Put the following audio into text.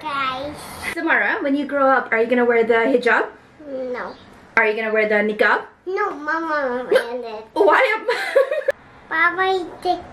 guys. Samara, when you grow up, are you gonna wear the hijab? No. Are you gonna wear the niqab? No, Mama wear it. Why am Bye-bye,